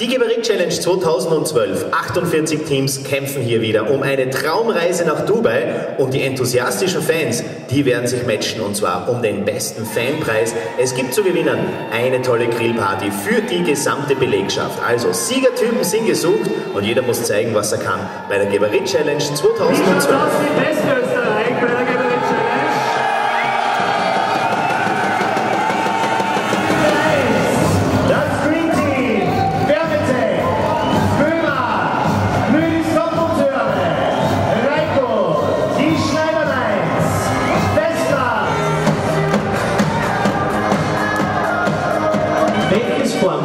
Die Geberit Challenge 2012. 48 Teams kämpfen hier wieder um eine Traumreise nach Dubai und die enthusiastischen Fans, die werden sich matchen und zwar um den besten Fanpreis. Es gibt zu gewinnen eine tolle Grillparty für die gesamte Belegschaft. Also Siegertypen sind gesucht und jeder muss zeigen, was er kann bei der Geberit Challenge 2012.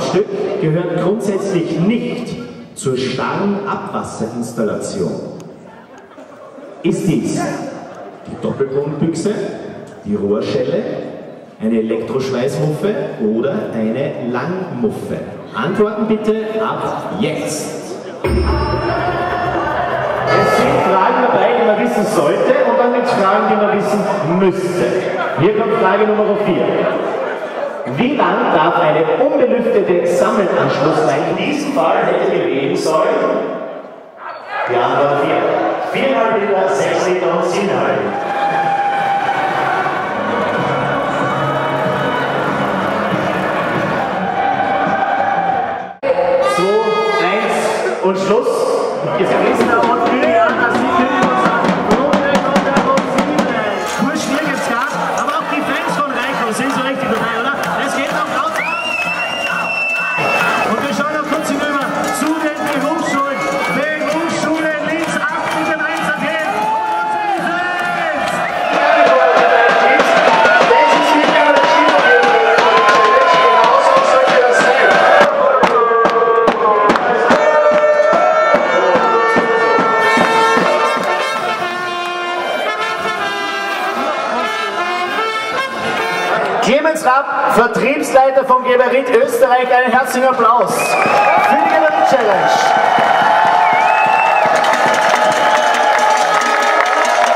Formstück gehört grundsätzlich nicht zur starren Abwasserinstallation. Ist dies die Doppelpunktbüchse, die Rohrschelle, eine Elektroschweißmuffe oder eine Langmuffe? Antworten bitte ab jetzt. Es sind Fragen dabei, die man wissen sollte und dann gibt es Fragen, die man wissen müsste. Hier kommt Frage Nummer 4. Wie lang darf eine unbelüftete Sammelanschlussleitung in diesem Fall hätte bewegen sollen? Die Antwort 4. 4,5 Liter, 6 Liter und 7,5. und Clemens Rapp, Vertriebsleiter von Geberit Österreich, einen herzlichen Applaus für die Geberit Challenge.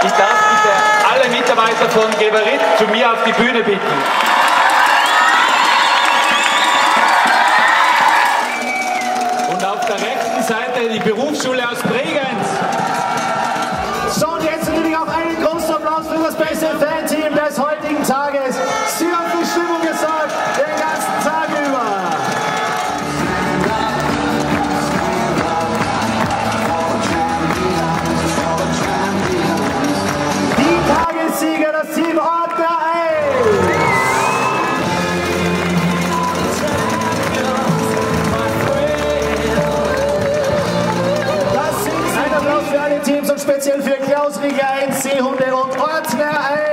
Ich darf bitte alle Mitarbeiter von Geberit zu mir auf die Bühne bitten. Und auf der rechten Seite die Berufsschule aus Bregenz. So, und jetzt natürlich auch einen großen Applaus für das beste Fan-Team des heutigen Tages. Speziell für Klaus Rieger 1, Seehunde und Ortswehr 1.